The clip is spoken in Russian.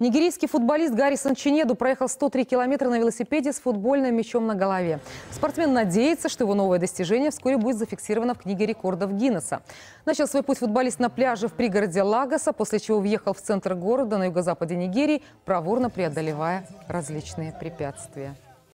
Нигерийский футболист Гаррисон Чинеду проехал 103 километра на велосипеде с футбольным мячом на голове. Спортсмен надеется, что его новое достижение вскоре будет зафиксировано в книге рекордов Гиннесса. Начал свой путь футболист на пляже в пригороде Лагоса, после чего въехал в центр города на юго-западе Нигерии, проворно преодолевая различные препятствия.